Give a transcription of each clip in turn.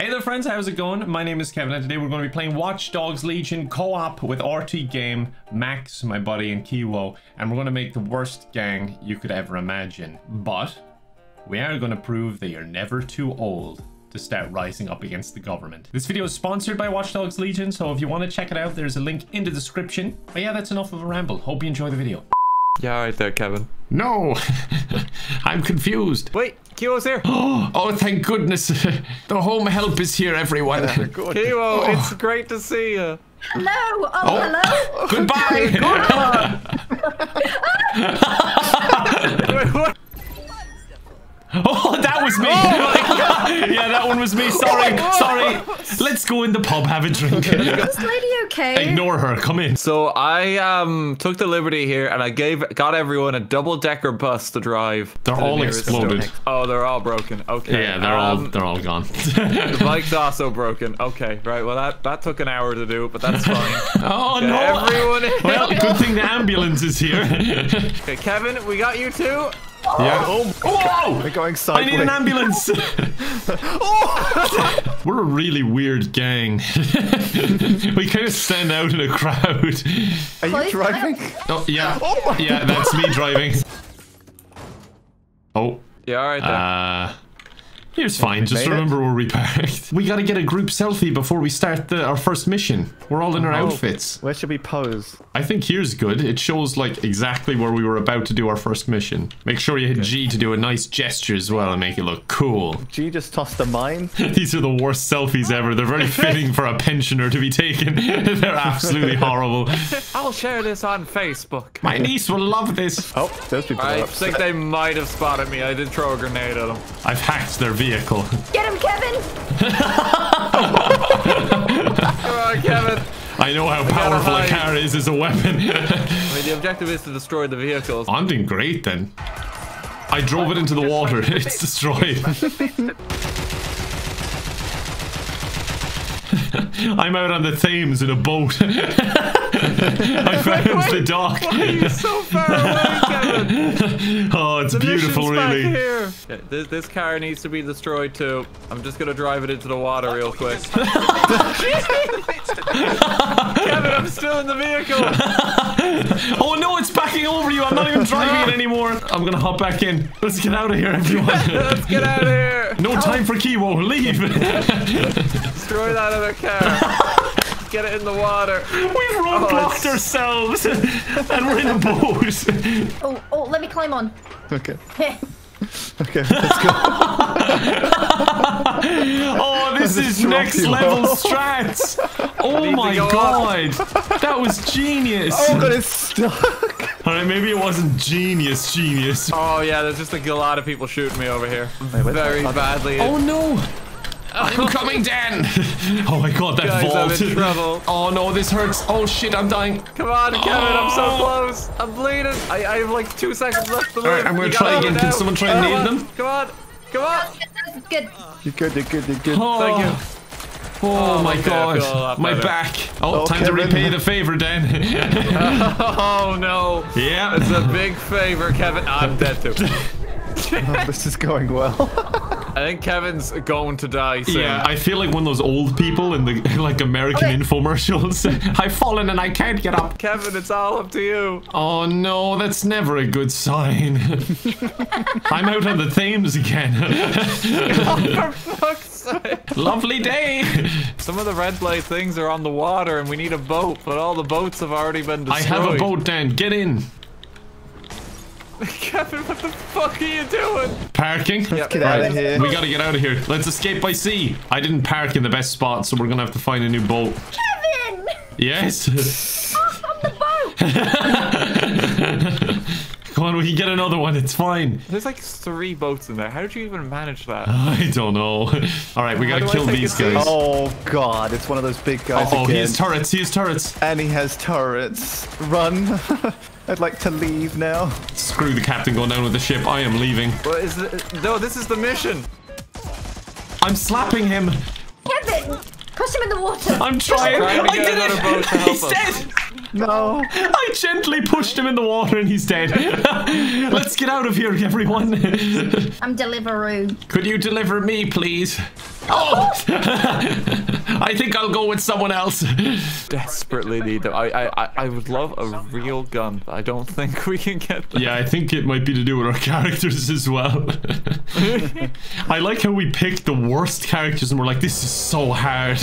Hey there friends, how's it going? My name is Kevin and today we're going to be playing Watch Dogs Legion co-op with RTGame, Max, my buddy, and Kiwo. And we're going to make the worst gang you could ever imagine. But we are going to prove that you're never too old to start rising up against the government. This video is sponsored by Watch Dogs Legion, so if you want to check it out, there's a link in the description. But yeah, that's enough of a ramble. Hope you enjoy the video. Yeah, right there, Kevin. No! I'm confused. Wait, Kiwo's here. Oh, thank goodness. The home help is here, everyone. Kiwo, oh. it's great to see you. Hello. Oh, oh, hello. Goodbye. Wait, what? Oh, that was me. yeah, that one was me. Sorry, sorry. Let's go in the pub, have a drink. Is this lady okay? Ignore her. Come in. So I um took the liberty here, and I gave got everyone a double decker bus to drive. They're to all nearest exploded. store. Oh, they're all broken. Okay. Yeah, they're all um, they're all gone. The bike's also broken. Okay, right. Well, that that took an hour to do, but that's fine. oh Get no. everyone. Well, good thing the ambulance is here. Okay, Kevin, we got you too. Yeah. Oh, whoa! We're going sideways. I need an ambulance. We're a really weird gang. we kind of stand out in a crowd. Are you driving? Oh yeah. Oh my yeah, that's me driving. Oh. Yeah, all right then. Uh, here's fine. Just made it? remember where we parked. We gotta get a group selfie before we start the, our first mission. We're all in our Oh. outfits. Where should we pose? I think here's good. It shows like exactly where we were about to do our first mission. Make sure you hit G to do a nice gesture as well and make it look cool. G just tossed a mine. These are the worst selfies ever. They're very fitting for a pensioner to be taken. They're absolutely horrible. I'll share this on Facebook. My niece will love this. Oh, those people I are think they might have spotted me. I did throw a grenade at them. I've hacked their vehicle. Get him, Kevin. Come on, Kevin. I know how powerful a car is as a weapon. I mean, the objective is to destroy the vehicles. I'm doing great then. I drove it into the water. It's destroyed. I'm out on the Thames in a boat. I found the dock. Why are you so far away, Kevin? Oh, it's The beautiful, mission's back really. here. Yeah, this, this car needs to be destroyed too. I'm just gonna drive it into the water real quick. Kevin, I'm still in the vehicle. Oh no, it's backing over you. I'm not even driving it anymore. I'm gonna hop back in. Let's get out of here, everyone. Let's get out of here. No time for Kiwo. Leave. Destroy that other car. Get it in the water. We've oh, roadblocked it's- ourselves, and we're in a boat. Oh, oh, let me climb on. Okay. Okay, let's go. Oh, this This is is next level roll. strats. Oh my go up. god, that was genius. Oh god, it's stuck. All right, maybe it wasn't genius, genius. Oh yeah, there's just a lot of people shooting me over here. Wait, where's Very that? badly. Oh no. I'm coming, Dan. Oh my god, that Guys, I'm vault. in trouble. Oh no, this hurts. Oh shit, I'm dying. Come on, Kevin, I'm so Oh. close. I'm bleeding. I, I have like two seconds left to live. All right, I'm gonna You try again. Can someone try and Come nail on, them? Come on, come on. That's good. You're good, you're good, you're good. Oh, Thank you. Oh, oh my okay, god, feel a lot my better. back. Oh, Oh, time to Kevin. repay the favor, Dan. Oh no. yeah. It's a big favor, Kevin. I'm dead too. Oh, this is going well. I think Kevin's going to die soon. Yeah, I feel like one of those old people in the like American Okay. infomercials. I've fallen and I can't get up. Kevin, it's all up to you. Oh no, that's never a good sign. I'm out on the Thames again. For fuck's sake. Lovely day. Some of the red light things are on the water and we need a boat, but all the boats have already been destroyed. I have a boat, Dan. Get in. Kevin, what the fuck are you doing? Parking. Let's Get out of here. We gotta get out of here. Let's escape by sea. I didn't park in the best spot, so we're gonna have to find a new boat. Kevin. Yes. Ah, on the boat. Come on, we can get another one. It's fine. There's like three boats in there. How did you even manage that? I don't know. All right, we gotta kill these a seat? guys. Oh god, it's one of those big guys Oh, he has turrets. He has turrets. and he has turrets. Run. I'd like to leave now. Screw the captain going down with the ship. I am leaving. What is it? No, this is the mission. I'm slapping him. Kevin. Push him in the water. I'm trying. Trying to I get did it. boat to help he's us. dead. No. I gently pushed him in the water and he's dead. Let's get out of here, everyone. I'm Deliveroo. Could you deliver me, please? Oh! I think I'll go with someone else. Desperately need them. I, I, I- I would love a real gun. but I don't think we can get them. Yeah, I think it might be to do with our characters as well. I like how we picked the worst characters and we're like, this is so hard.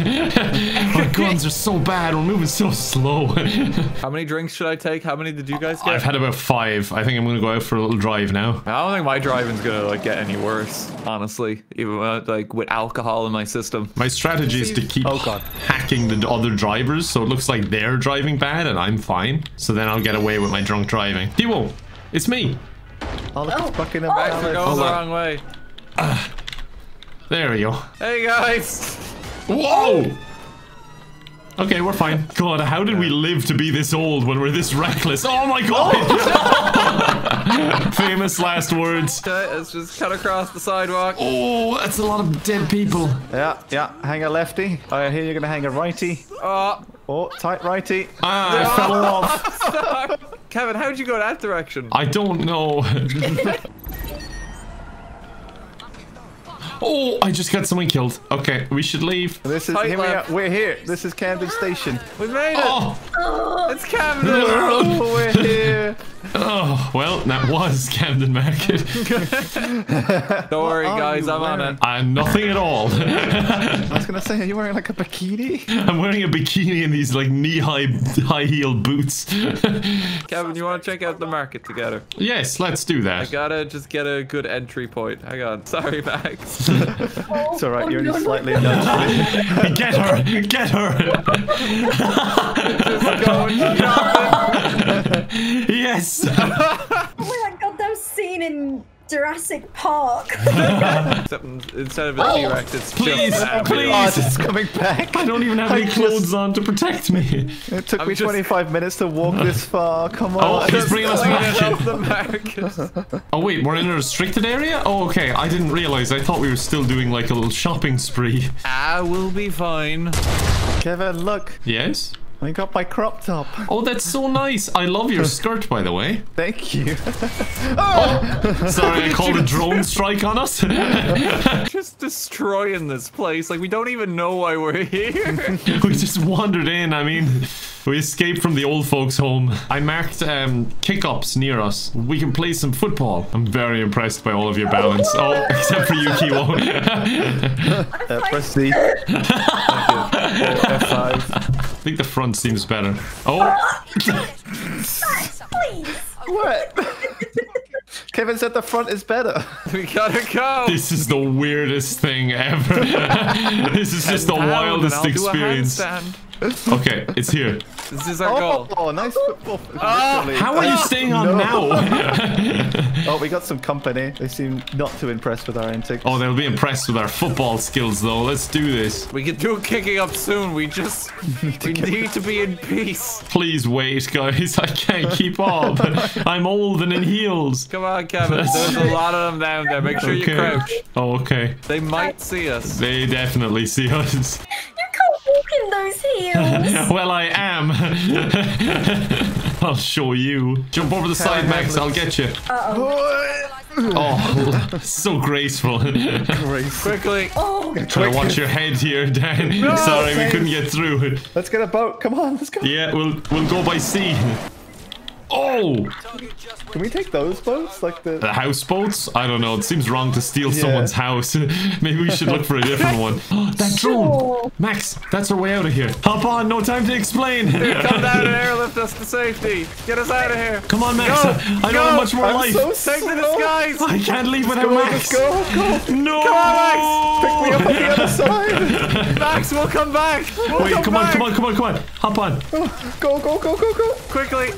Our guns are so bad. We're moving so slow. How many drinks should I take? How many did you guys get? I've had about five. I think I'm gonna go out for a little drive now. I don't think my driving's gonna like get any worse, honestly. Even uh, like with alcohol in my system. My strategy is to keep Oh, God. hacking the other drivers so it looks like they're driving bad and I'm fine. So then I'll get away with my drunk driving. Kiwo, it's me. Oh, look, it's Buckingham Max, we're Palace. going Hold the on. wrong way. There we go. Hey guys! Whoa! Okay, we're fine. God, how did we live to be this old when we're this reckless? Oh my god! Famous last words. Okay, let's just cut across the sidewalk. Oh, that's a lot of dead people. Yeah, yeah. Hang a lefty. I hear you're gonna hang a righty. Oh, Oh, tight righty. Ah, I fell off. Kevin, how'd you go that direction? I don't know. oh, I just got someone killed. Okay, we should leave. This is Tight here we are. We're here. This is Camden Station. We made it! Oh, It's Camden! Oh, we're here. Oh, well, that was Camden Market. Don't worry, guys, I'm on it. I'm nothing at all. I was gonna say, are you wearing like a bikini? I'm wearing a bikini and these like knee-high, high-heel boots. Kevin, you want to check out the market together? yes, let's do that. I gotta just get a good entry point. Hang on. Sorry, Max. It's all right. You're no, only oh, no, slightly no. nudged. Get her! Get her! just going shopping. Yes! Oh my god, that scene in Jurassic Park. Except instead of a oh, T-Rex, it's Please, just please. Oh, it's coming back. I don't even have I any just- clothes on to protect me. It took I'm me just- 25 minutes to walk uh, this far. Come on. Oh, he's bringing us Cleaning back. the. Oh wait, we're in a restricted area? Oh okay, I didn't realize. I thought we were still doing like a little shopping spree. I will be fine. Kevin, look. Yes? I got my crop top. Oh, that's so nice. I love your skirt, by the way. Thank you. Sorry, I called a drone strike on us. Just destroying this place. Like, we don't even know why we're here. we just wandered in. I mean, we escaped from the old folks' home. I marked um, kick-ups near us. We can play some football. I'm very impressed by all of your balance. Oh, except for you, Kiwo. Uh, press C. Thank you. Oh, F5. I think the front seems better. Oh, Please. What? Kevin said the front is better. we gotta go. this is the weirdest thing ever. this is just the Pound, and wildest I'll do a experience. Handstand. Okay, it's here. This is our Oh, goal. oh, nice football. Ah, How are you staying on No. now? Oh, we got some company. They seem not too impressed with our antics. oh, they'll be impressed with our football skills, though. Let's do this. We can do kicking up soon. We just we need to be in peace. Please wait, guys. I can't keep up. I'm old and in heels. Come on, Kevin. There's a lot of them down there. Make sure you crouch. Oh, okay. They might see us. They definitely see us. You walk in those heels. well, I am. I'll show you. Jump over the side, Max. I'll get you. Oh, so graceful. Quickly. oh, Trying to watch your head here, Dan. Sorry, we couldn't get through. Let's get a boat. Come on, let's go. Yeah, we'll we'll go by sea. Oh, Can we take those boats? Like the. the houseboats? I don't know. It seems wrong to steal Yeah. someone's house. Maybe we should look for a different one. Oh, that drone, Sure. Max. That's our way out of here. Hop on. No time to explain. Come down and airlift us to safety. Get us out of here. Come on, Max. Go, I don't go. have much more I'm life. so Take the slow. disguise. I can't leave without Go, Max. let's go, go. No. Come on, Max. Pick me up on the other side. Max, we'll come back. We'll Wait, come on, back. come on, come on, come on. Hop on. Go, go, go, go, go. Quickly.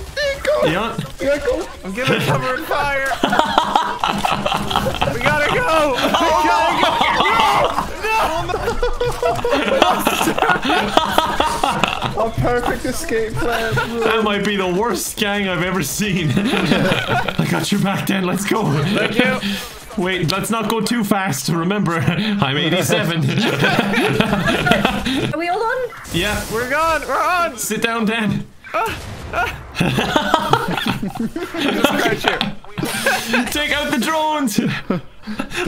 Go. Yeah. Yeah, go. I'm giving cover and fire. we gotta go. We gotta go. No. A perfect escape plan. That might be the worst gang I've ever seen. I got your back, Dan. Let's go. Thank you. Wait, let's not go too fast. Remember, I'm 87. are we all on? yeah, We're gone. We're on. sit down, Dan. Just crouch here. Take out the drones.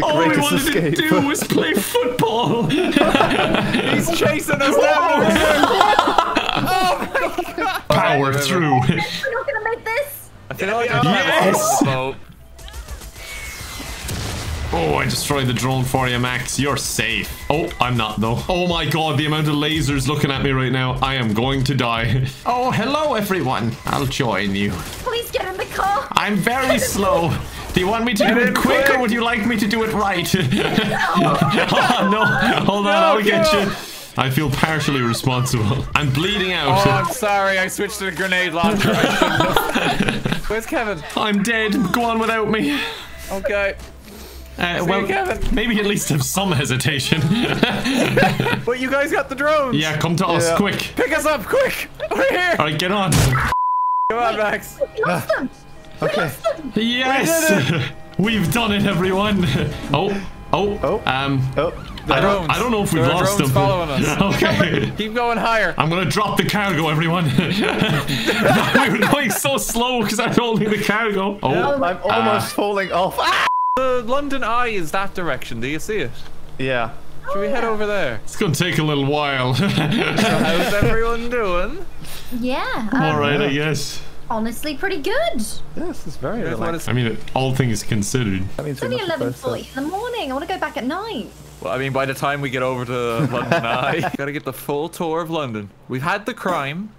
All we wanted escape. to do was play football. He's chasing us down. Oh Power through. We're not gonna make this. I feel like I'm Yes! boat. Oh, I destroyed the drone for you, Max. You're safe. Oh, I'm not, though. Oh my god, the amount of lasers looking at me right now. I am going to die. Oh, hello, everyone. I'll join you. Please get in the car. I'm very slow. Do you want me to do it quick, quick. or would you like me to do it right? oh, no. Hold on, I'll get you. I feel partially responsible. I'm bleeding out. Oh, I'm sorry. I switched to the grenade launcher. I shouldn't have. Where's Kevin? I'm dead. Go on without me. Okay. Uh, you, well, Kevin. maybe at least have some hesitation. But you guys got the drones. yeah, come to us, quick. Pick us up, quick. We're here. All right, get on. Come on, Max. We lost them. Okay. Yes, we've done it, everyone. Oh, oh, Oh. Um, Oh, I don't, Drones. I don't know if we've There are lost drones them. following us. okay. Keep going higher. I'm gonna drop the cargo, everyone. we were going so slow because I'm holding the cargo. Oh, I'm almost falling off. Ah! The London Eye is that direction. Do you see it? Yeah. Should we head over there? it's gonna take a little while. How's everyone doing? Yeah. Um, All right, I guess. Honestly, pretty good. Yes, it's very Here's relaxing. I mean, all things considered. That means we're only not eleven supposed forty in the morning. I want to go back at night. Well, I mean, by the time we get over to London Eye, gotta get the full tour of London. We've had the crime.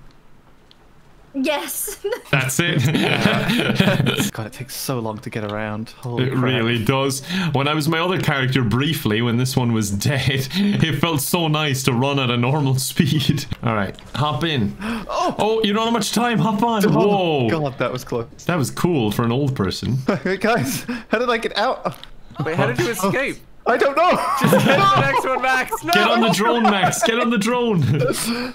Yes. That's it. to. God, it takes so long to get around. Holy It crap. really does. When I was my other character briefly, when this one was dead, it felt so nice to run at a normal speed. All right, hop in. Oh, oh you don't have much time. Hop on. Oh, Whoa, God, that was close. that was cool for an old person. Hey, guys, how did I get out? Wait, how did you oh, escape? I don't know. Just get to the next one, Max. No! Get on the drone, Max. Get on the drone.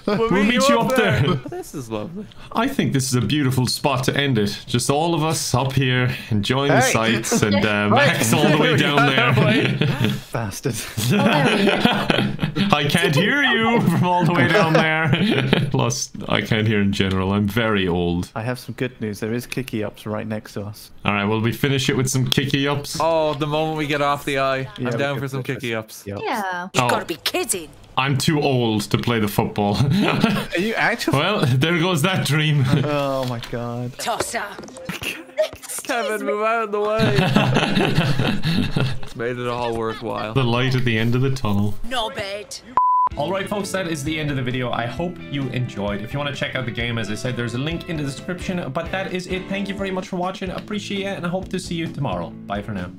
We'll meet you up there. This is lovely. I think this is a beautiful spot to end it. Just all of us up here enjoying the sights, and uh, Max all the way down there. Bastard. Oh, there we go. I can't hear you from all the way down there. Plus, I can't hear in general. I'm very old. I have some good news. There is Kiki Ups right next to us. All right, well, we finish it with some kicky ups. Oh, the moment we get off the eye, Yeah, I'm down for some put kicky ups. Yep. Yeah. You Oh. gotta be kidding. I'm too old to play the football. Are you actually? well, there goes that dream. Oh my god. Tosser. Kevin, move out of the way. Made it all worthwhile. the light at the end of the tunnel. No bed. Alright folks, that is the end of the video. I hope you enjoyed. If you want to check out the game, as I said, there's a link in the description. But that is it. Thank you very much for watching. Appreciate it, and I hope to see you tomorrow. Bye for now.